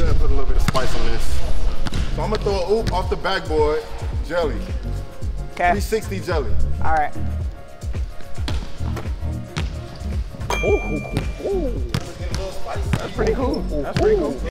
gonna put a little bit of spice on this. So I'm gonna throw a oop off the backboard, jelly. Okay. 360 jelly. All right. Ooh, ooh, ooh. That's pretty cool. That's pretty cool.